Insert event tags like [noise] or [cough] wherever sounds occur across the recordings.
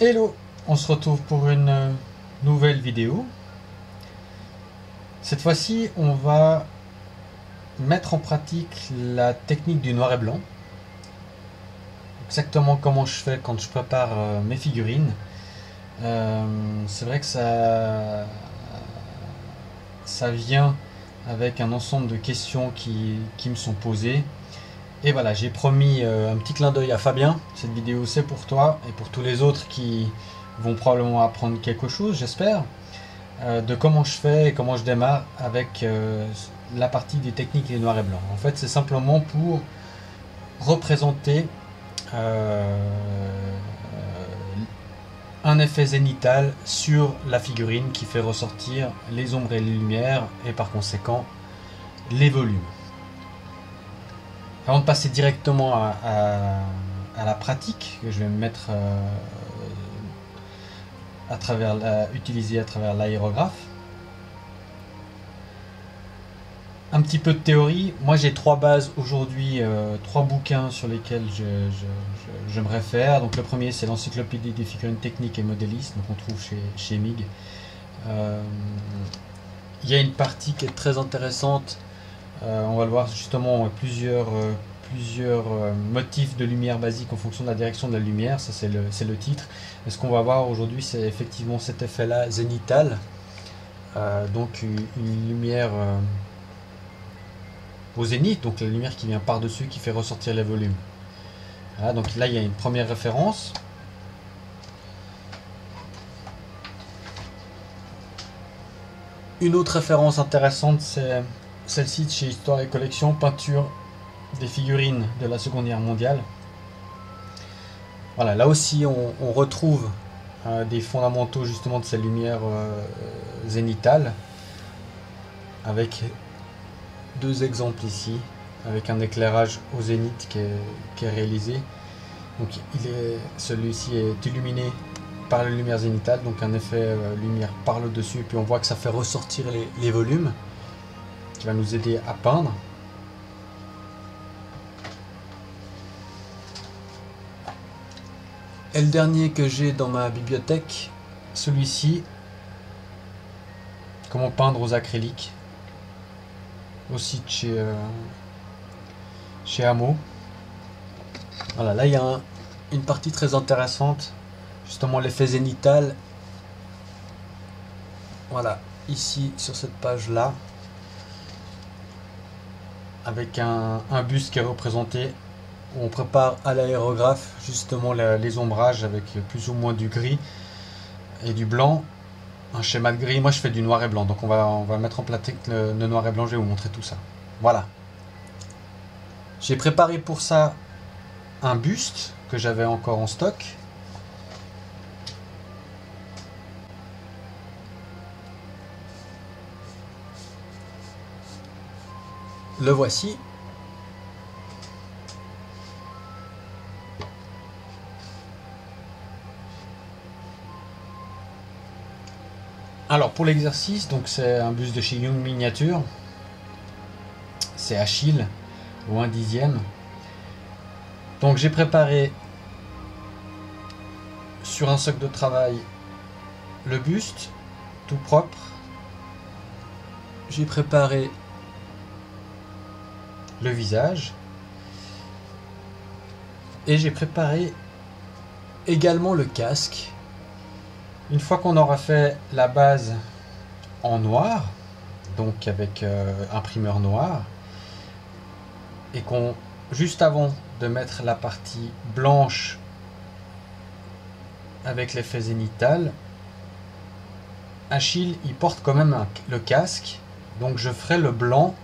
Hello, on se retrouve pour une euh, nouvelle vidéo. Cette fois-ci, on va mettre en pratique la technique du noir et blanc. Exactement comment je fais quand je prépare euh, mes figurines. Euh, c'est vrai que ça, ça vient avec un ensemble de questions qui, qui me sont posées. Et voilà, j'ai promis euh, un petit clin d'œil à Fabien. Cette vidéo, c'est pour toi et pour tous les autres qui vont probablement apprendre quelque chose, j'espère, euh, de comment je fais et comment je démarre avec euh, la partie des techniques les noirs et blancs. En fait, c'est simplement pour représenter un effet zénital sur la figurine qui fait ressortir les ombres et les lumières et par conséquent les volumes. Avant de passer directement à, la pratique, que je vais me mettre euh, à travers utiliser à travers l'aérographe. Un petit peu de théorie. Moi, j'ai trois bases aujourd'hui, euh, trois bouquins sur lesquels je, me réfère. Donc, le premier, c'est l'encyclopédie des figurines techniques et modélistes, donc on trouve chez, chez MIG. Euh, il y a une partie qui est très intéressante on va le voir justement, plusieurs, euh, euh, motifs de lumière basique en fonction de la direction de la lumière, ça c'est le, titre. Et ce qu'on va voir aujourd'hui, c'est effectivement cet effet-là zénital, donc une, lumière au zénith, donc la lumière qui vient par-dessus, qui fait ressortir les volumes. donc là, il y a une première référence. Une autre référence intéressante, c'est celle-ci chez Histoire et Collection, peinture des figurines de la Seconde Guerre mondiale. Voilà, là aussi on, retrouve euh, des fondamentaux justement de cette lumière euh, zénitale avec deux exemples ici avec un éclairage au zénith qui est, réalisé. Celui-ci est illuminé par la lumière zénitale, donc un effet euh, lumière par le dessus, et puis on voit que ça fait ressortir les volumes va nous aider à peindre. Et le dernier que j'ai dans ma bibliothèque, celui-ci, comment peindre aux acryliques, aussi chez, euh, chez Amo. Voilà, là il y a une partie très intéressante, justement l'effet zénital. Voilà, ici sur cette page là avec un, buste qui est représenté. Où on prépare à l'aérographe justement les ombrages avec plus ou moins du gris et du blanc. Un schéma de gris. Moi je fais du noir et blanc donc on va, on va mettre en le, le noir et blanc. Je vais vous montrer tout ça. Voilà. J'ai préparé pour ça un buste que j'avais encore en stock Le voici. Alors pour l'exercice, donc c'est un bus de chez Young Miniature. C'est Achille ou un dixième. Donc j'ai préparé sur un socle de travail le buste tout propre. J'ai préparé le visage. Et j'ai préparé également le casque. Une fois qu'on aura fait la base en noir, donc avec euh, imprimeur noir, et qu'on, juste avant de mettre la partie blanche avec l'effet zénital, Achille il porte quand même le casque, donc je ferai le blanc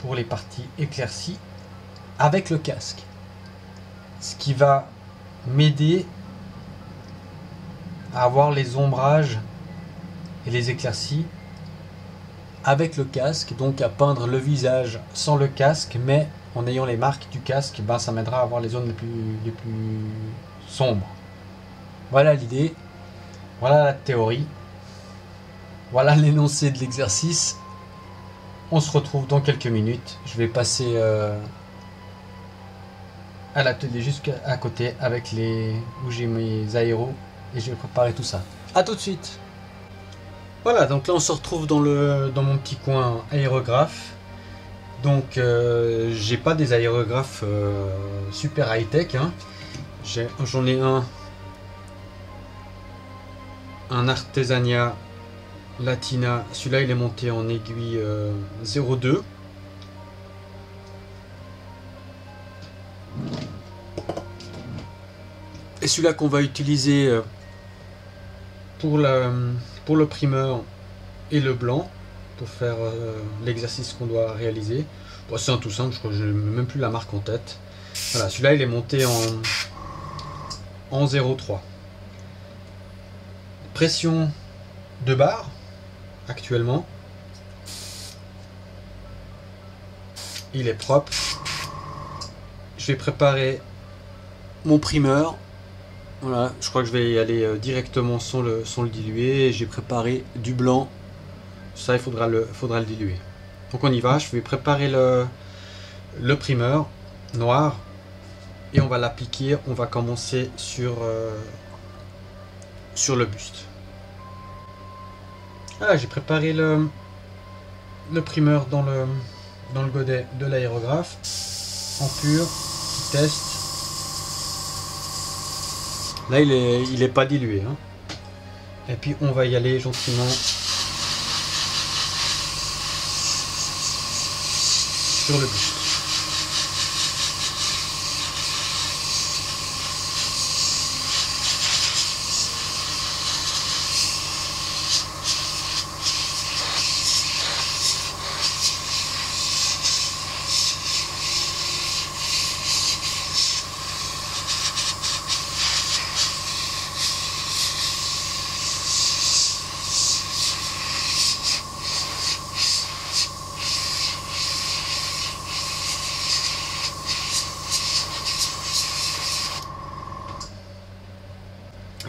pour les parties éclaircies avec le casque. Ce qui va m'aider à avoir les ombrages et les éclaircies avec le casque, donc à peindre le visage sans le casque, mais en ayant les marques du casque, ben ça m'aidera à avoir les zones les plus, les plus sombres. Voilà l'idée, voilà la théorie, voilà [laughs] l'énoncé de l'exercice. On se retrouve dans quelques minutes. Je vais passer euh, à l'atelier juste à côté avec les où j'ai mes aéros et je vais préparer tout ça. A tout de suite. Voilà, donc là on se retrouve dans le dans mon petit coin aérographe. Donc euh, j'ai pas des aérographes euh, super high tech. Hein. J'en ai, un un Artesania Latina. Celui-là il est monté en aiguille 02. Euh, et celui-là qu'on va utiliser euh, pour, la, le primeur et le blanc pour faire euh, l'exercice qu'on doit réaliser. c'est un tout simple, je crois que je n'ai même plus la marque en tête. Voilà, celui-là il est monté en, en 0,3. Pression de barre actuellement. Il est propre. Je vais préparer mon primeur voilà, je crois que je vais y aller euh, directement sans le, diluer. J'ai préparé du blanc. Ça, il faudra le, faudra le diluer. Donc on y va. Je vais préparer le, le primeur noir. Et on va l'appliquer. On va commencer sur, euh, sur le buste. Voilà, j'ai préparé le, le primeur dans le, dans le godet de l'aérographe. En pur. Test. Là, il est, il est pas dilué. Hein. Et puis, on va y aller gentiment sur le but.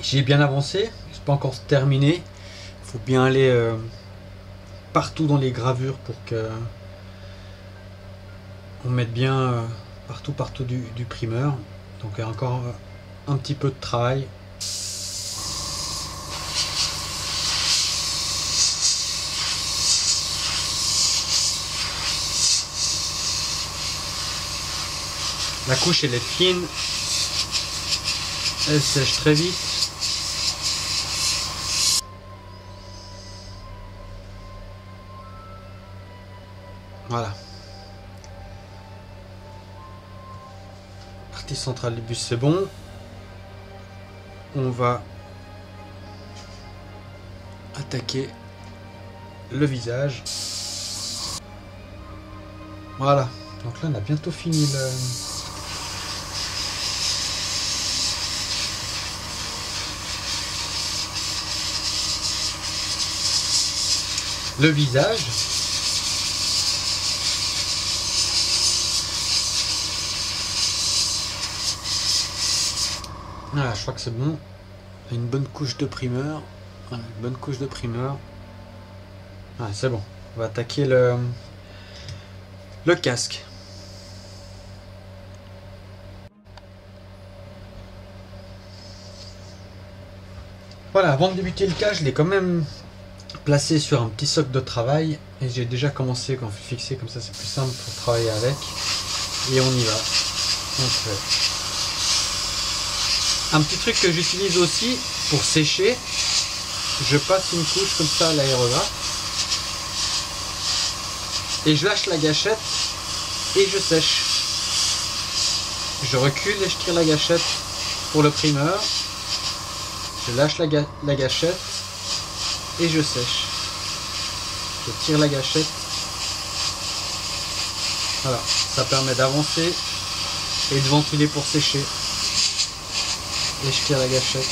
J'ai bien avancé, c'est pas encore terminé. Il faut bien aller euh, partout dans les gravures pour que on mette bien euh, partout partout du, du, primeur. Donc il y a encore euh, un petit peu de travail. La couche elle est fine, elle sèche très vite. Voilà. Partie centrale du bus, c'est bon. On va attaquer le visage. Voilà. Donc là, on a bientôt fini le... Le visage. Voilà, je crois que c'est bon. Une bonne couche de primeur. une bonne couche de primeur. Ah, c'est bon. On va attaquer le, le casque. Voilà, avant de débuter le casque, je l'ai quand même placé sur un petit socle de travail. Et j'ai déjà commencé quand fixé comme ça, c'est plus simple pour travailler avec. Et on y va. Un petit truc que j'utilise aussi pour sécher, je passe une couche comme ça à l'aérographe et je lâche la gâchette et je sèche. Je recule et je tire la gâchette pour le primeur. Je lâche la, la gâchette et je sèche. Je tire la gâchette. Voilà, ça permet d'avancer et de ventiler pour sécher et je tire la gâchette.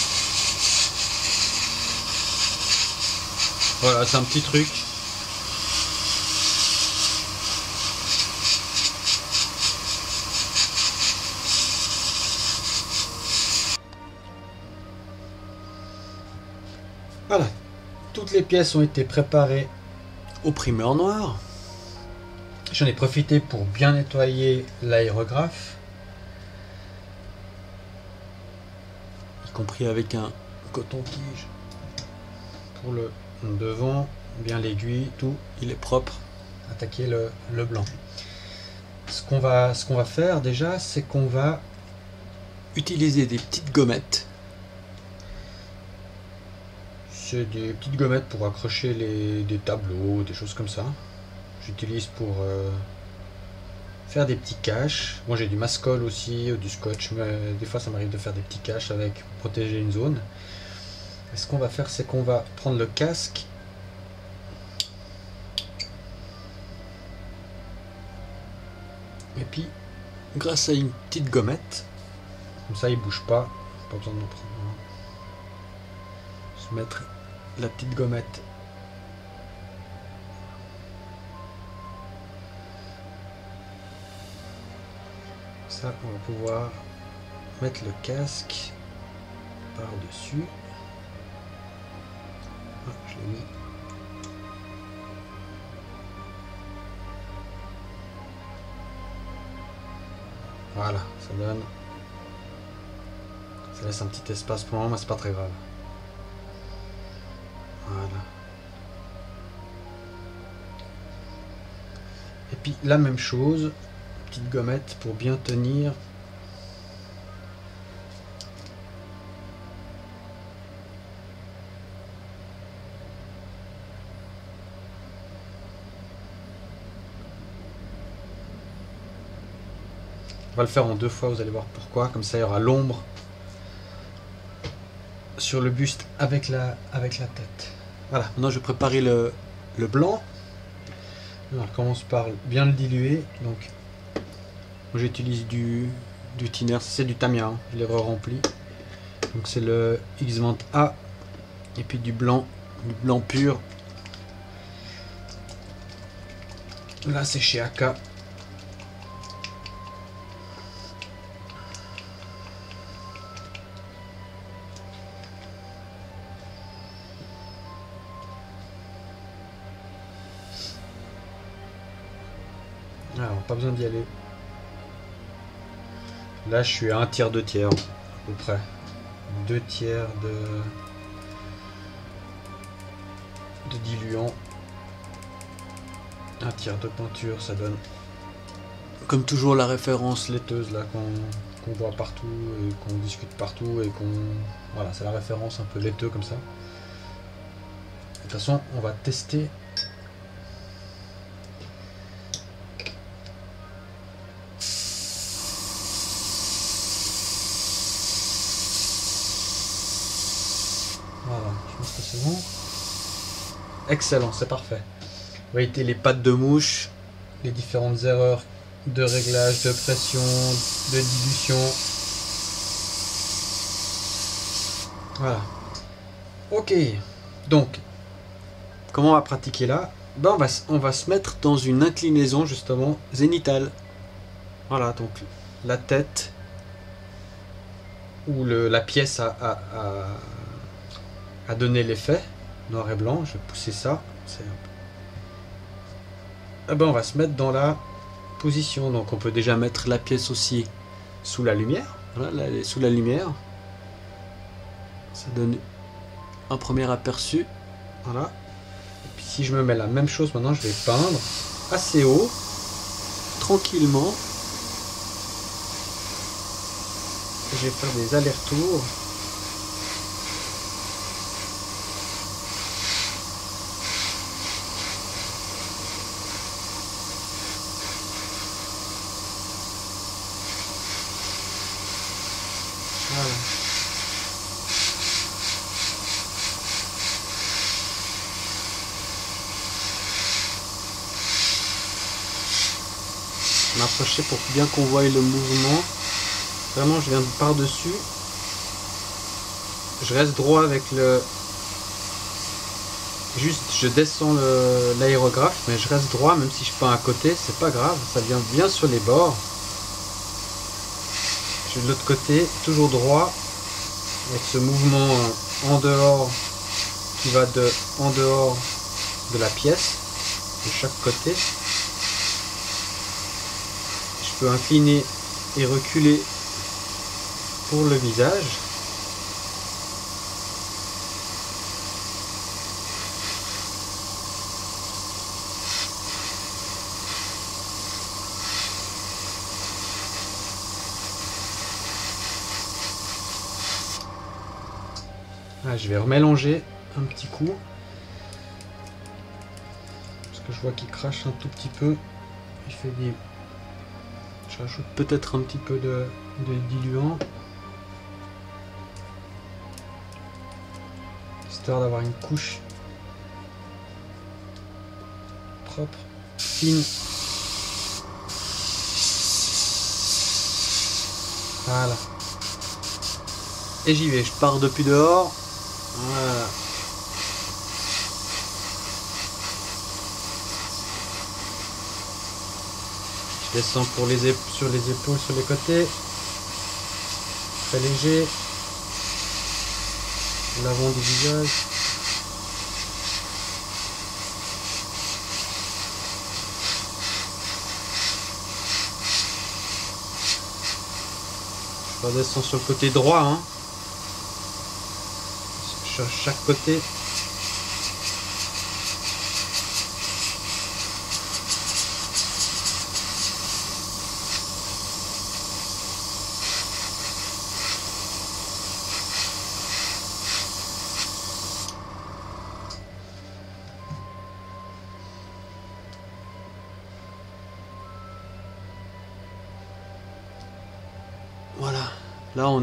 Voilà, c'est un petit truc. Voilà, toutes les pièces ont été préparées au primeur noir. J'en ai profité pour bien nettoyer l'aérographe compris avec un coton-tige pour le devant, bien l'aiguille, tout, il est propre. Attaquer le, le blanc. Ce qu'on va, qu'on va faire déjà, c'est qu'on va utiliser des petites gommettes. C'est des petites gommettes pour accrocher les, des tableaux, des choses comme ça. J'utilise pour euh, faire des petits caches. Moi j'ai du mascol aussi, du scotch, mais des fois ça m'arrive de faire des petits caches avec protéger une zone. Et ce qu'on va faire, c'est qu'on va prendre le casque Et puis, grâce à une petite gommette, comme ça il bouge pas, pas besoin de prendre. Se mettre la petite gommette. On va pouvoir mettre le casque par-dessus. Ah, je l'ai mis Voilà, ça donne. Ça laisse un petit espace pour moi, mais c'est pas très grave. Voilà. Et puis la même chose, petite gommette pour bien tenir On va le faire en deux fois, vous allez voir pourquoi. Comme ça, il y aura l'ombre sur le buste avec la, avec la tête. Voilà, maintenant je vais préparer le, blanc. on commence par bien le diluer. Donc, j'utilise du, du c'est du Tamia, hein. je l'ai re-rempli. Donc c'est le X20 A et puis du blanc, du blanc pur. Là c'est chez AK Là, je suis à un tiers, deux tiers, à peu près. Deux tiers de, de diluant. Un tiers de peinture, ça donne. Comme toujours, la référence laiteuse là qu'on voit partout et qu'on discute partout et qu'on. Voilà, c'est la référence un peu laiteux comme ça. De toute façon, on va tester Excellent, c'est parfait. Vous les pattes de mouche, les différentes erreurs de réglage, de pression, de dilution. Voilà. Ok. Donc, comment on va pratiquer là? Ben on, va, se mettre dans une inclinaison justement zénitale. Voilà, donc la tête ou la pièce a donné l'effet noir et blanc. Je vais pousser ça. Ah ben on va se mettre dans la position. Donc on peut déjà mettre la pièce aussi sous la lumière. Voilà, elle est sous la lumière. Ça donne un premier aperçu. Voilà. Et puis si je me mets la même chose maintenant, je vais peindre assez haut, tranquillement. je vais faire des allers-retours. Pour bien qu'on voie le mouvement. Vraiment, je viens par-dessus. Je reste droit avec le... Juste, je descends l'aérographe, mais je reste droit, même si je peins à côté, c'est pas grave, ça vient bien sur les bords. Je de l'autre côté, toujours droit, avec ce mouvement en dehors, qui va de en dehors de la pièce, de chaque côté peux incliner et reculer pour le visage. Ah, je vais remélanger un petit coup. Parce que je vois qu'il crache un tout petit peu. Il fait des je rajoute peut-être un petit peu de, de diluant. Histoire d'avoir une couche propre, fine. Voilà. Et j'y vais, je pars depuis dehors. Voilà. Descends pour les sur les épaules, sur les côtés. Très léger. L'avant du visage. Je redescends sur le côté droit. Hein sur chaque côté.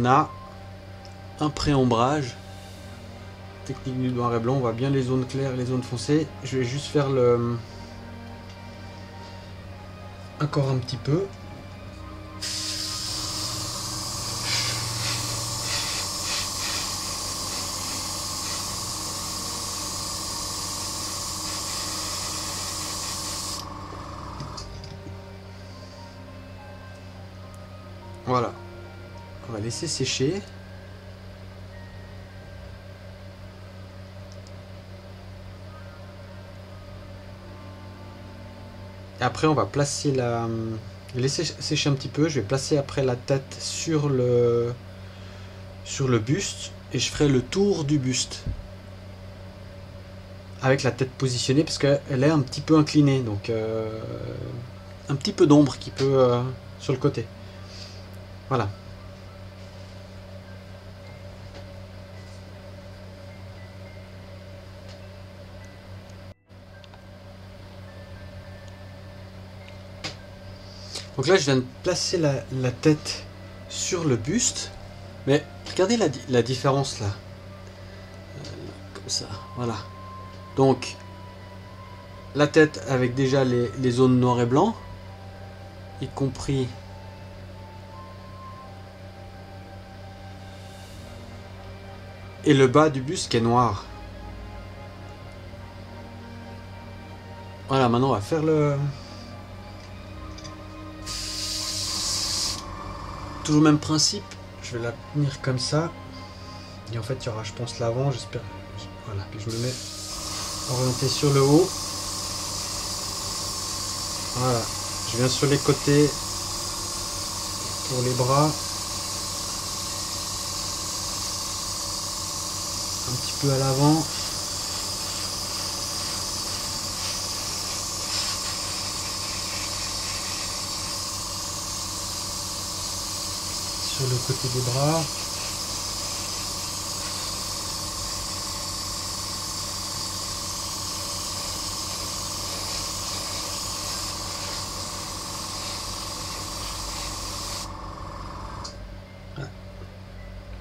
On a un pré-ombrage technique du noir et blanc, on voit bien les zones claires, les zones foncées. Je vais juste faire le... Encore un petit peu. Laisser sécher. après, on va placer la... Laisser sécher un petit peu. Je vais placer après la tête sur le, sur le buste. Et je ferai le tour du buste. Avec la tête positionnée parce qu'elle est un petit peu inclinée. Donc euh, un petit peu d'ombre qui peut euh, sur le côté. Voilà. Donc là, je viens de placer la, tête sur le buste. Mais regardez la, différence là. Euh, comme ça, voilà. Donc, la tête avec déjà les, zones noires et blanc. Y compris et le bas du buste qui est noir. Voilà, maintenant on va faire le, Toujours le même principe, je vais la tenir comme ça. Et en fait, il y aura, je pense, l'avant, j'espère. Voilà, puis je me mets orienté sur le haut. Voilà, je viens sur les côtés pour les bras. Un petit peu à l'avant. Le côté des bras.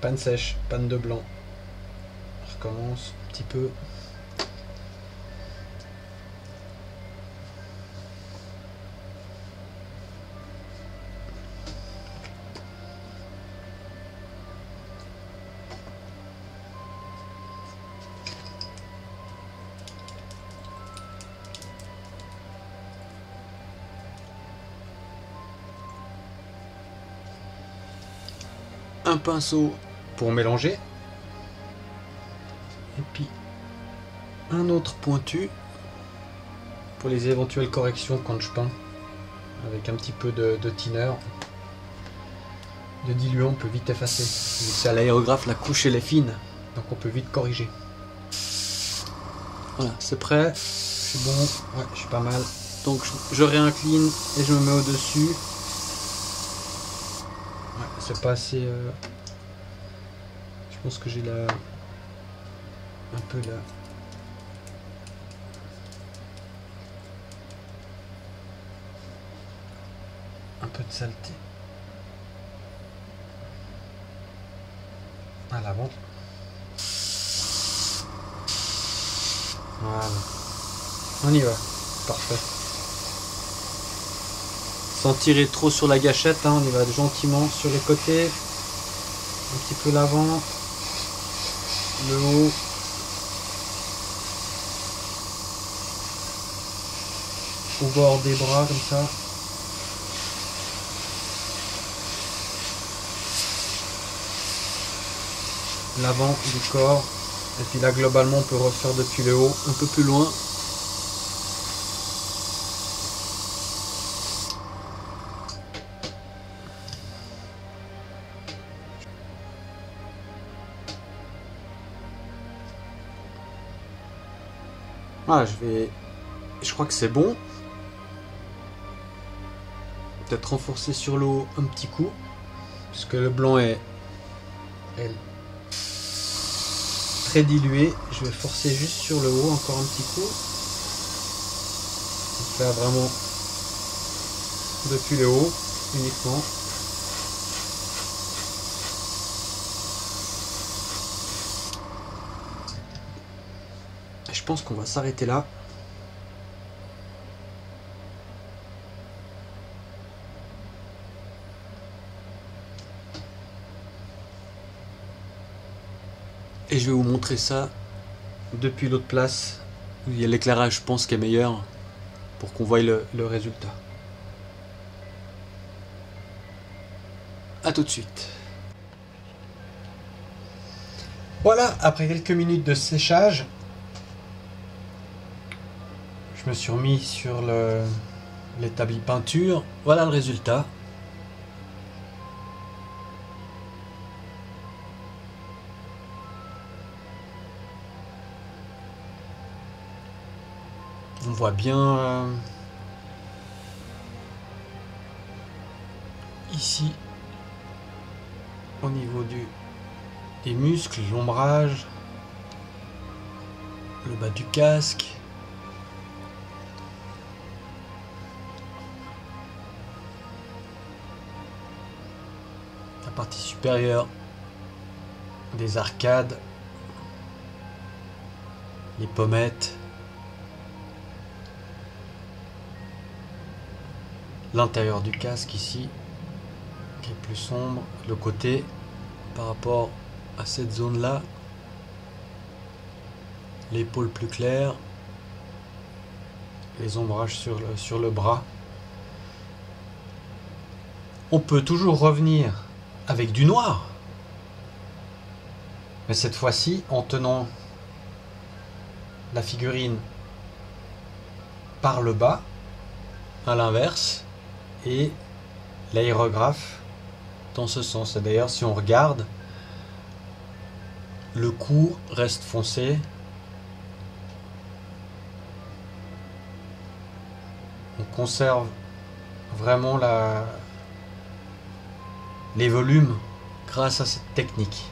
Panne sèche, panne de blanc. On recommence un petit peu. Pinceau pour mélanger. Et puis un autre pointu pour les éventuelles corrections quand je peins. Avec un petit peu de, de thinner. De diluant, on peut vite effacer. C'est à l'aérographe, la couche elle est fine. Donc on peut vite corriger. Voilà, c'est prêt. Je suis bon. Ouais, je suis pas mal. Donc je réincline et je me mets au-dessus c'est pas assez. Euh, pense que j'ai la. un peu là. Un peu de saleté. À l'avant. Voilà. On y va. Parfait. Sans tirer trop sur la gâchette, hein, on y va gentiment sur les côtés. Un petit peu l'avant. Le haut. Au bord des bras comme ça. L'avant du corps. Et puis là, globalement, on peut refaire depuis le haut, un peu plus loin. Ah, je vais... Je crois que c'est bon. Peut-être renforcer sur l'eau un petit coup. Puisque le blanc est... est très dilué. Je vais forcer juste sur le haut encore un petit coup. Faire vraiment depuis le haut uniquement. Je pense qu'on va s'arrêter là. Et je vais vous montrer ça depuis l'autre place où il y a l'éclairage, je pense, qui est meilleur pour qu'on voie le, le résultat. A tout de suite. Voilà, après quelques minutes de séchage, je me suis remis sur l'établi peinture. Voilà le résultat. On voit bien euh, ici au niveau du, des muscles, l'ombrage, le bas du casque. Supérieure des arcades, les pommettes. l'intérieur du casque ici qui est plus sombre, le côté par rapport à cette zone là, l'épaule plus claire, les ombrages sur le, sur le bras. On peut toujours revenir avec du noir, mais cette fois-ci en tenant la figurine par le bas, à l'inverse, et l'aérographe dans ce sens. Et d'ailleurs, si on regarde, le cou reste foncé. On conserve vraiment la, les volumes grâce à cette technique.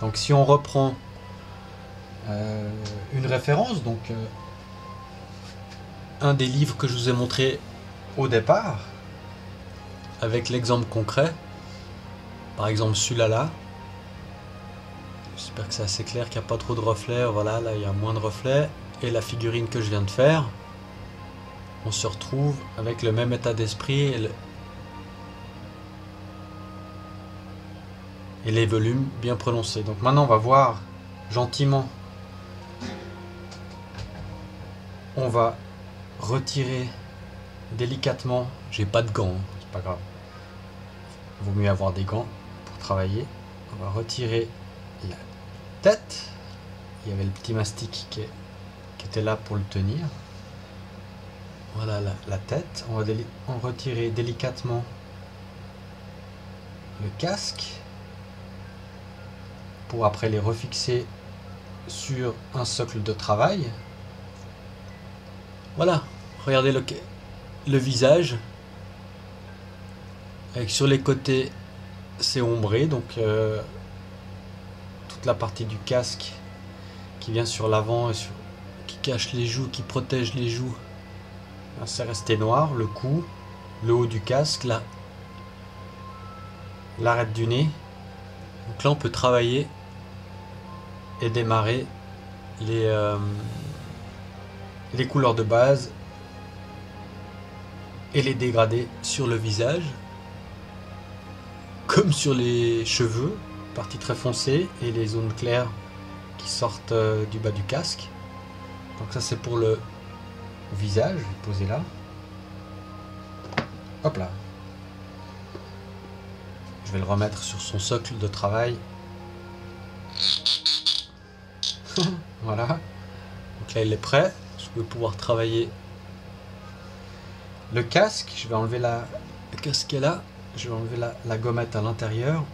Donc si on reprend euh, une référence, donc euh, un des livres que je vous ai montré au départ, avec l'exemple concret, par exemple celui-là là, j'espère que c'est assez clair qu'il n'y a pas trop de reflets, voilà là il y a moins de reflets, et la figurine que je viens de faire, on se retrouve avec le même état d'esprit. Les volumes bien prononcés. Donc maintenant on va voir gentiment, on va retirer délicatement. J'ai pas de gants, hein, c'est pas grave. Vaut mieux avoir des gants pour travailler. On va retirer la tête. Il y avait le petit mastic qui, était là pour le tenir. Voilà la, tête. On va retirer délicatement le casque pour après les refixer sur un socle de travail. Voilà, regardez le, visage. Avec sur les côtés, c'est ombré, donc euh, toute la partie du casque qui vient sur l'avant et qui cache les joues, qui protège les joues. C'est resté noir, le cou, le haut du casque, là, l'arête du nez. Donc là, on peut travailler et démarrer les, euh, les couleurs de base et les dégrader sur le visage, comme sur les cheveux, partie très foncée, et les zones claires qui sortent euh, du bas du casque. Donc ça c'est pour le visage, je vais poser là. Hop là. Je vais le remettre sur son socle de travail. [laughs] voilà. Donc là il est prêt. Je vais pouvoir travailler le casque. Je vais enlever la casque là. Je vais enlever la, gommette à l'intérieur.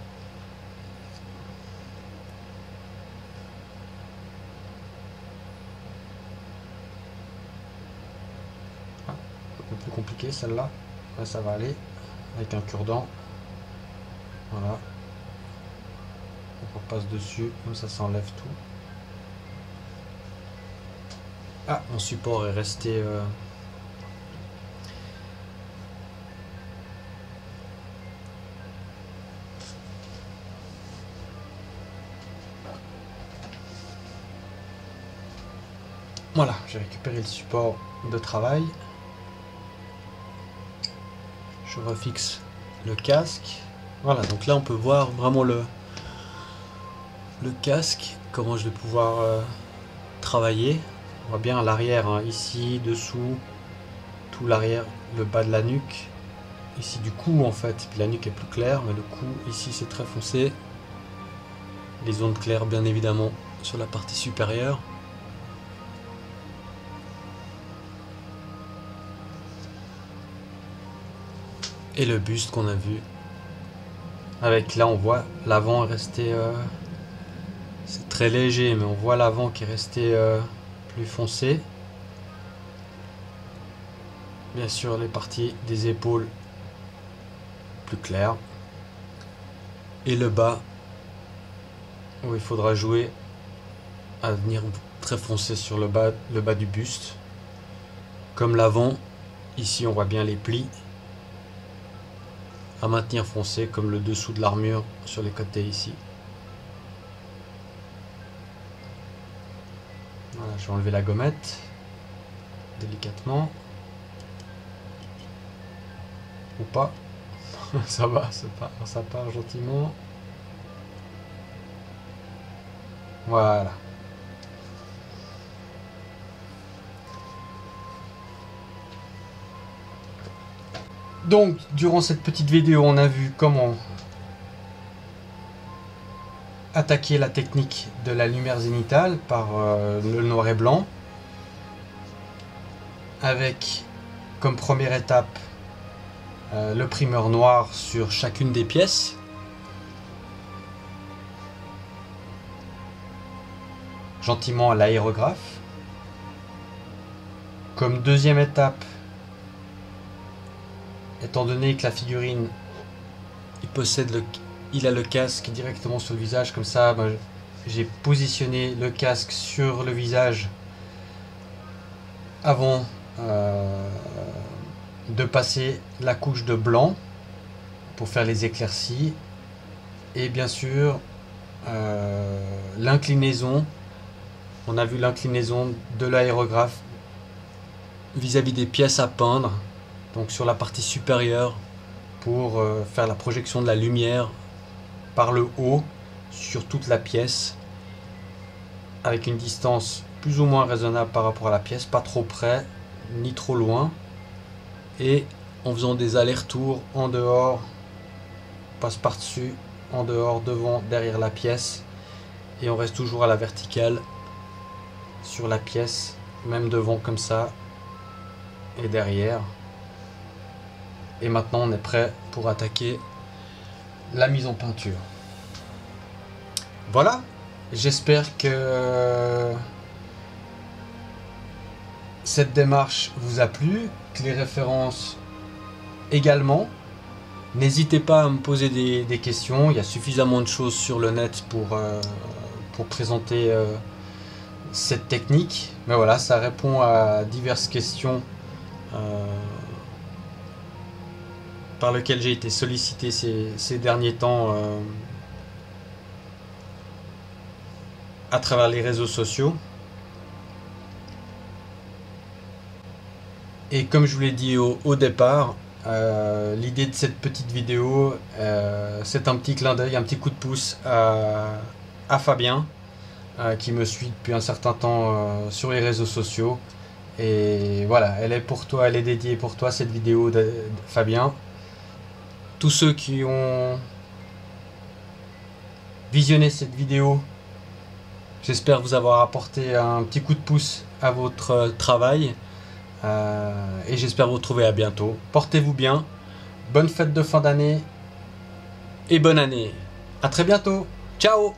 compliqué celle-là. ça va aller. Avec un cure-dent. Voilà. On repasse dessus, comme ça s'enlève tout. Ah, mon support est resté... Euh, voilà, j'ai récupéré le support de travail je refixe le casque. Voilà, donc là on peut voir vraiment le, le casque, comment je vais pouvoir euh, travailler. On voit bien l'arrière, hein, ici, dessous, tout l'arrière, le bas de la nuque, ici du cou en fait, puis la nuque est plus claire, mais le cou ici c'est très foncé. Les zones claires bien évidemment sur la partie supérieure. et le buste qu'on a vu. Avec là on voit l'avant est resté euh, c'est très léger mais on voit l'avant qui est resté euh, plus foncé. Bien sûr les parties des épaules plus claires. Et le bas où il faudra jouer à venir très foncé sur le bas, le bas du buste. Comme l'avant, ici on voit bien les plis à maintenir foncé comme le dessous de l'armure sur les côtés ici. Je vais enlever la gommette délicatement. Ou pas. [laughs] ça va, ça part gentiment. Voilà. Donc, durant cette petite vidéo, on a vu comment attaquer la technique de la lumière zénitale par euh, le noir et blanc. Avec comme première étape euh, le primeur noir sur chacune des pièces. Gentiment à l'aérographe. Comme deuxième étape, étant donné que la figurine, il possède le, il a le casque directement sur le visage, comme ça, j'ai positionné le casque sur le visage avant euh, de passer la couche de blanc pour faire les éclaircies. Et bien sûr euh, l'inclinaison on a vu l'inclinaison de l'aérographe vis-à-vis des pièces à peindre donc sur la partie supérieure pour euh, faire la projection de la lumière par le haut sur toute la pièce avec une distance plus ou moins raisonnable par rapport à la pièce, pas trop près ni trop loin et en faisant des allers-retours en dehors, passe par-dessus, en dehors, devant, derrière la pièce et on reste toujours à la verticale sur la pièce, même devant comme ça et derrière. Et maintenant on est prêt pour attaquer la mise en peinture. Voilà, j'espère que cette démarche vous a plu, que les références également. N'hésitez pas à me poser des, questions, il y a suffisamment de choses sur le net pour, euh, pour présenter euh, cette technique. Mais voilà, ça répond à diverses questions euh, par lesquelles j'ai été sollicité ces, derniers temps euh, à travers les réseaux sociaux. Et comme je vous l'ai dit au, départ, euh, l'idée de cette petite vidéo, c'est un petit clin d'œil, un petit coup de pouce à Fabien, euh, qui me suit depuis un certain temps euh, sur les réseaux sociaux. Et voilà, elle est pour toi, elle est dédiée pour toi cette vidéo de, Fabien. Tous ceux qui ont visionné cette vidéo, j'espère vous avoir apporté un petit coup de pouce à votre travail. Euh, et j'espère vous retrouver à bientôt. Portez-vous bien. Bonne fête de fin d'année. Et bonne année. À très bientôt. Ciao